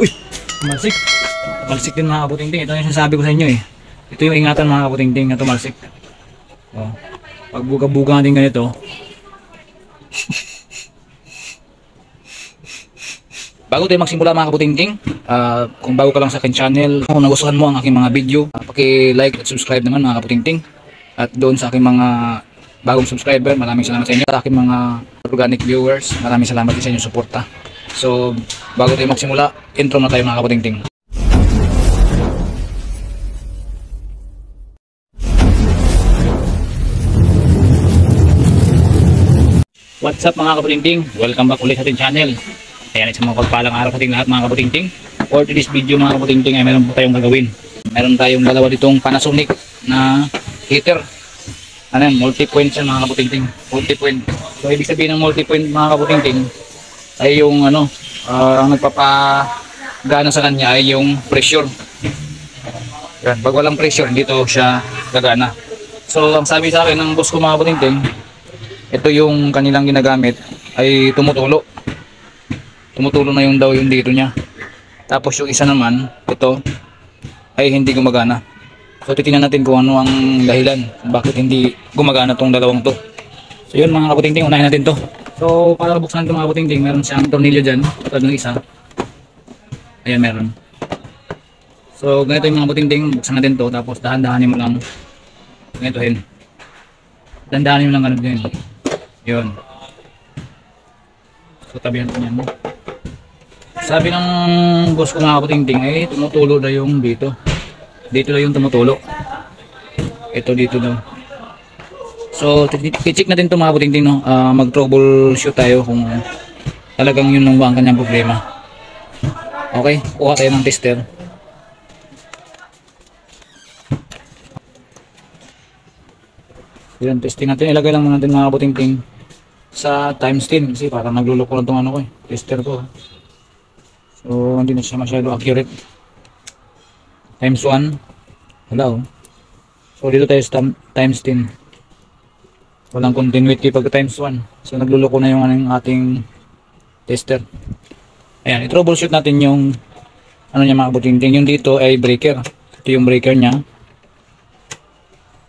Uy! Tumalsik. Tumalsik din mga kabuting-ting. Ito yung sinasabi ko sa inyo eh. Ito yung ingatan mga kabuting-ting na tumalsik. Oh. Pag buga-buga natin ganito. Bago tayo magsimula mga kabuting-ting, ah, kung bago ka lang sa akin channel, kung nagustuhan mo ang aking mga video, uh, paki-like at subscribe naman mga kabuting-ting. At doon sa aking mga bagong subscriber, maraming salamat sa inyo. Sa aking mga organic viewers, maraming salamat din sa inyong suporta. So, bago tayo magsimula, intro na tayo mga kabuting-ting. What's up mga kabutingting? Welcome back ulit sa ating channel. Ayan, isang mga pagpalang araw sa ating lahat mga kabutingting. For today's video mga kabutingting ay meron po tayong gagawin. Meron tayong dalawa ditong Panasonic na heater. Ano yan, multi-point siya mga kabutingting. Multi-point. So, ibig sabihin ng multi-point mga kabutingting ay yung ano, ah, ang nagpapagana sa kanya ay yung pressure. Yan, pag walang pressure, hindi to siya gagana. So, ang sabi sa akin ng boss ko mga kabutingting, ito yung kanilang ginagamit ay tumutulo. Tumutulo na yung daw yung dito niya. Tapos yung isa naman, ito ay hindi gumagana. So titingnan natin kung ano ang dahilan bakit hindi gumagana tong dalawang to. So yun mga kaputingting, unahin natin to. So para buksan ito mga kaputingting, meron siyang tornilyo dyan. Tulad ng isa. Ayan meron. So ganito yung mga kaputingting, buksan natin to. Tapos dahan-dahanin mo lang ganitohin. Dahan-dahanin mo lang ganun din. Yun. So tabihan ko niyan. Sabi ng boss ko mga kaputingting ay tumutulo na yung dito. Dito na yung tumutulo. Ito dito daw. So i-check natin ito mga kaputingting no. Ah, mag-troubleshoot tayo kung talagang yun ang ang kanyang problema. Okay, kuha tayo ng tester. Yun, testing natin. Ilagay lang natin mga kaputingting sa times 10 kasi parang nagluloko lang itong ano ko eh. Tester ko. So, hindi na siya masyado accurate. Times 1. Wala oh. So, dito tayo sa times 10. Walang continuity pag times 1. So, nagluloko na yung anong ating tester. Ayan, i-troubleshoot natin yung ano niya mga kabutingting. Yung dito ay breaker. Ito yung breaker niya.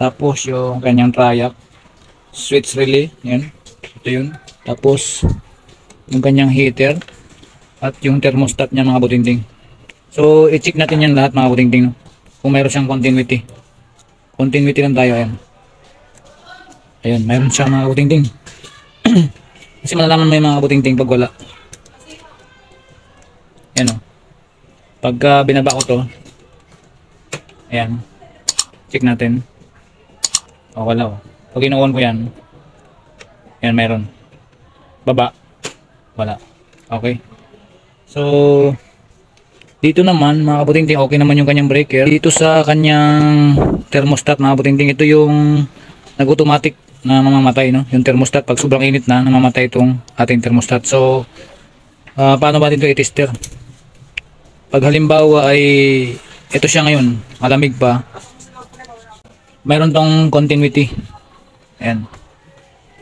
Tapos yung kanyang triac. Switch relay. Yan. Ito yun. Tapos yung kanyang heater. At yung thermostat niya mga butingting. So i-check natin yan lahat mga butingting. No? Kung mayroon siyang continuity. Continuity lang tayo. Ayan. Ayan. Mayroon siyang mga butingting. Kasi malalaman mo yung mga butingting pag wala. Ayan o. Pagka binaba ko to. Ayan. Check natin. O wala o. Pag inuon ko yan. Yan meron. Baba. Wala. Okay. So, dito naman mga kabutingting okay naman yung kanyang breaker. Dito sa kanyang thermostat mga kabutingting ito yung nag-automatic na mamamatay no. Yung thermostat pag sobrang init na namamatay itong ating thermostat. So, ah, paano ba ito i-tester? Pag halimbawa ay ito siya ngayon, malamig pa, mayroon tong continuity. Ayan.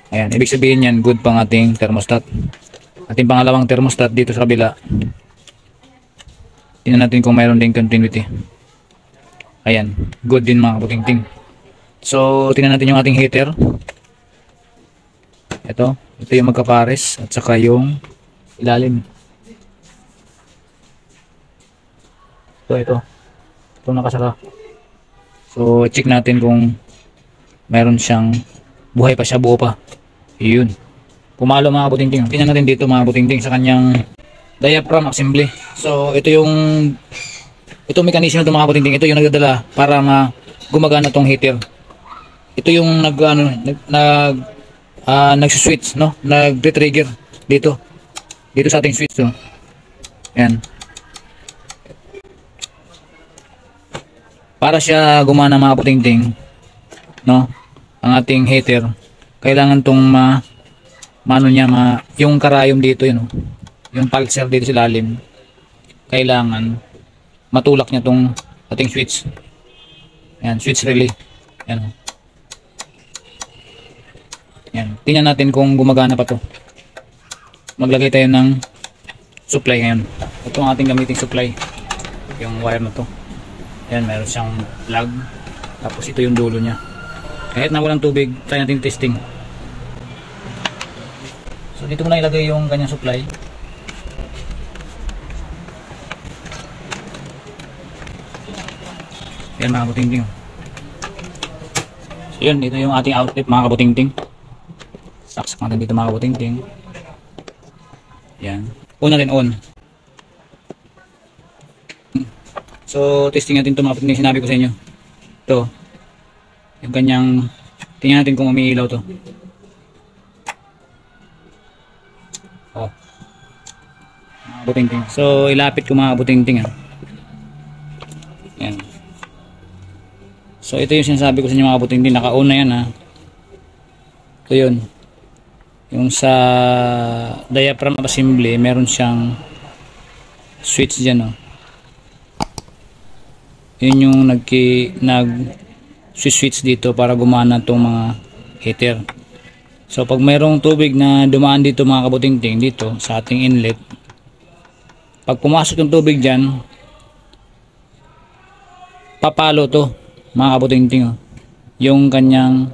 Ayan, ibig sabihin yan, good pang ating thermostat. Ating pangalawang thermostat dito sa kabila. Tingnan natin kung mayroon din continuity. Ayan, good din mga kaputingting. So, tingnan natin yung ating heater. Ito, ito yung magkapares at saka yung ilalim. So, ito. Ito nakasara. So, check natin kung meron siyang buhay pa siya, buo pa. Yun. Pumalo mga butingting. Tingnan natin dito mga butingting sa kanyang diaphragm assembly. So, ito yung ito mechanism ng mga butingting. Ito yung nagdadala para ma gumagana tong heater. Ito yung nag ano, nag, nag ah, nagsi-switch, no? Nag-trigger dito. Dito sa ating switch, no? Yan. Para siya gumana mga putingting, no? Ang ating heater, kailangan tong ma mano niya ma yung karayom dito yun, no? Yung pulser dito sa lalim. Kailangan matulak niya tong ating switch. Yan, switch relay. Yan. Yan. Tingnan natin kung gumagana pa to. Maglagay tayo ng supply ngayon. Ito ang ating gamiting supply. Yung wire na to. Ayan, meron siyang plug. Tapos ito yung dulo niya. Kahit na walang tubig, try natin testing. So dito mo na ilagay yung kanyang supply. Ayan mga kabutingting. So yun, ito yung ating outlet mga kabutingting. Saksak natin dito mga kabutingting. Yan. On na rin on. So, testing natin ito mga kabutingting sinabi ko sa inyo. Ito. Yung kanyang, tingnan natin kung umiilaw to. Oh. Mga kabutingting. So, ilapit ko mga kabutingting ah. So ito yung sinasabi ko sa inyo mga kabuting din. Naka-on na yan ha. Ito yun. Yung sa diaphragm assembly, meron siyang switch dyan oh. Yun yung nagki, nag switch dito para gumana itong mga heater. So pag mayroong tubig na dumaan dito mga kabutingting dito sa ating inlet, pag pumasok yung tubig dyan, papalo to mga kabutingting yung kanyang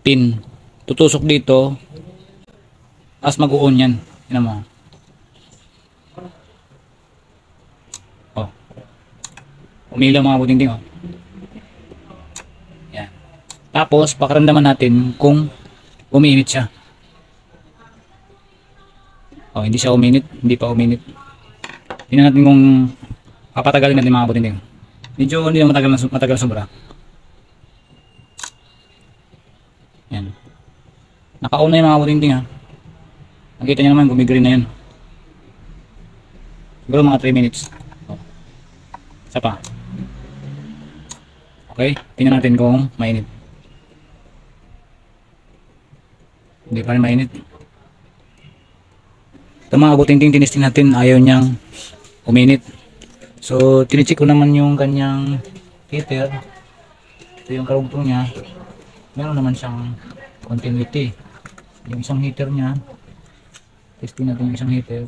pin. Tutusok dito. Tapos mag-uon yan. Yun mo. Oh. Umilaw mga kabutingting oh. Yan. Tapos pakaramdaman natin kung umiinit siya. Oh hindi siya uminit. Hindi pa uminit. Tingnan natin kung papatagalin natin mga kabutingting medyo hindi na matagal na matagal sobra Yan. Nakauna yung mga kabutingting ha. Nakita nyo naman, gumigreen na yun. Siguro mga 3 minutes. Oh. Isa pa. Okay, tingnan natin kung mainit. Hindi pa rin mainit. Ito mga kabutingting tinisting natin, ayaw niyang uminit. So, tinicheck ko naman yung kanyang heater. Ito yung karugtong niya meron naman siyang continuity yung isang heater niya. Testing natin yung isang heater.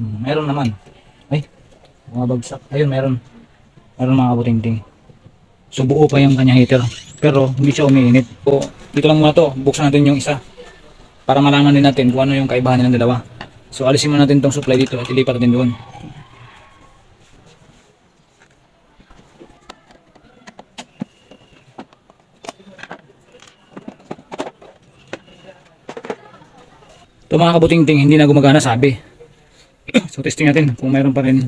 Hmm, meron naman. Ay bumabagsak. Ayun meron. Meron mga kabutingting. So buo pa yung kanya heater. Pero hindi siya umiinit. So dito lang muna to. Buksan natin yung isa. Para malaman din natin kung ano yung kaibahan ng dalawa. So alisin muna natin tong supply dito at ilipat natin doon Ito mga kabutingting hindi na gumagana sabi. so testing natin kung mayroon pa rin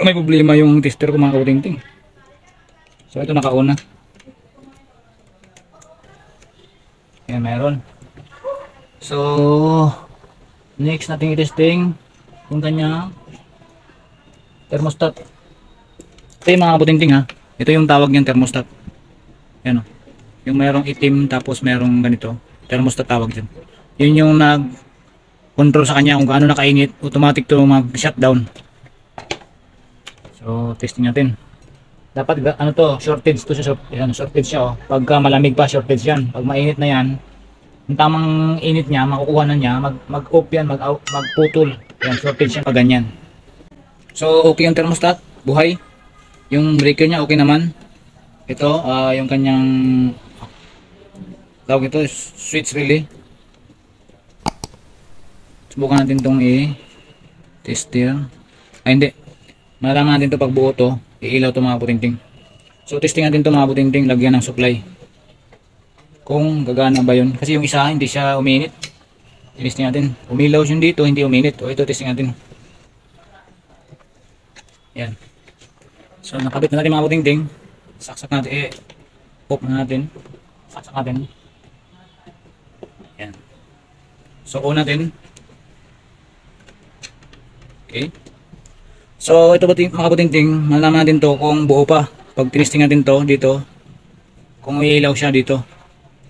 may problema yung tester ko mga kabutingting. So ito nakauna. Yan meron. So next nating i-testing kung kanya thermostat. Ito yung mga kabutingting ha. Ito yung tawag niyang thermostat. Yan o. Yung merong itim tapos merong ganito. Thermostat tawag dyan yun yung nag control sa kanya kung gaano nakainit automatic to mag shutdown so testing natin. Dapat ano to shortage to siya yan, shortage siya oh. pagka malamig pa shortage yan. Pag mainit na yan yung tamang init niya makukuha na niya mag, mag off yan mag, magputol. Yan shortage yan pag ganyan. So okay yung thermostat? Buhay? Yung breaker niya okay naman. Ito uh, yung kanyang tawag ito switch relay Subukan natin tong i-tester. Ay hindi. Malaman natin to pag buo to. Iilaw to mga putingting. So testing natin to mga putingting. Lagyan ng supply. Kung gagana ba yun. Kasi yung isa hindi siya uminit. Testing natin. Umilaw yun dito. Hindi uminit. O ito testing natin. Yan. So nakabit na natin mga putingting. Saksak natin. Eh, pop na natin. Saksak natin. Yan. So on natin. Okay. So, ito ba mga kabutingting, malaman natin to kung buo pa. Pag tinisting natin to dito, kung iilaw siya dito.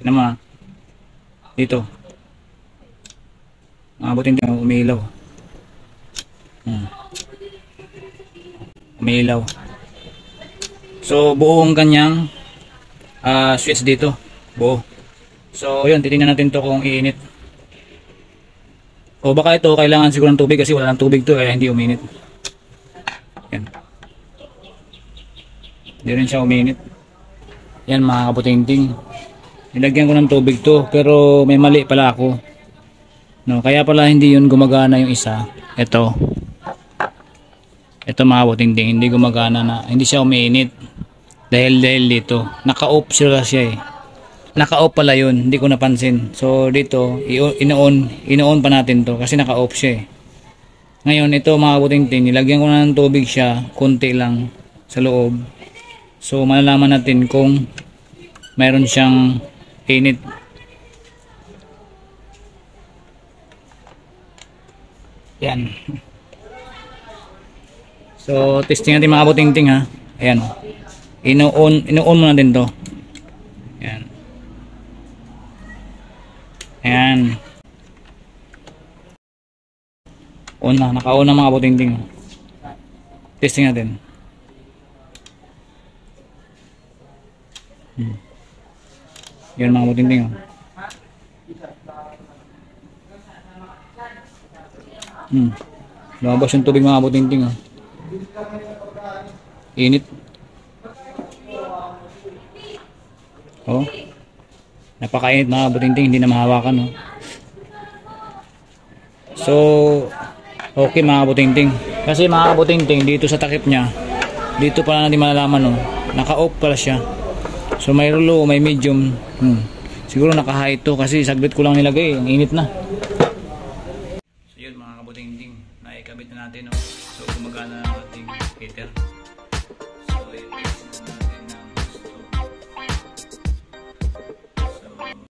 Tignan mo Dito. Mga kabutingting, umiilaw. Hmm. Umiilaw. So, buo ang kanyang uh, switch dito. Buo. So, yun, titingnan natin to kung iinit. O baka ito, kailangan siguro ng tubig kasi wala ng tubig to, kaya hindi uminit. Yan. Hindi rin siya uminit. Yan mga kaputingting. Nilagyan ko ng tubig to, pero may mali pala ako. No, kaya pala hindi yun gumagana yung isa. Ito. Ito mga kaputingting, hindi gumagana na, hindi siya umiinit. Dahil dahil dito, naka-off sila siya eh. Naka-off pala yun, hindi ko napansin. So dito, ino-on, ino-on pa natin to kasi naka-off siya eh. Ngayon, ito mga kaputingting, nilagyan ko na ng tubig siya, konti lang sa loob. So malalaman natin kung mayroon siyang init. Yan. So testing natin mga kaputingting ha. Ayan. Ino-on, ino-on muna din to. Yan. Ayan. On na, naka-on na mga kaputingting. Testing natin. Hmm. Yan mga kaputingting. oh. Hmm. Lumabas yung tubig mga kaputingting. Oh. Init. Oh. Napakainit mga kaputingting, hindi na mahawakan. Oh. So, okay mga kaputingting. Kasi mga kaputingting, dito sa takip niya, dito pala natin malalaman, oh, naka-off pala siya. So, may low, may medium. Hmm. Siguro naka-high to kasi saglit ko lang nilagay, ang init na.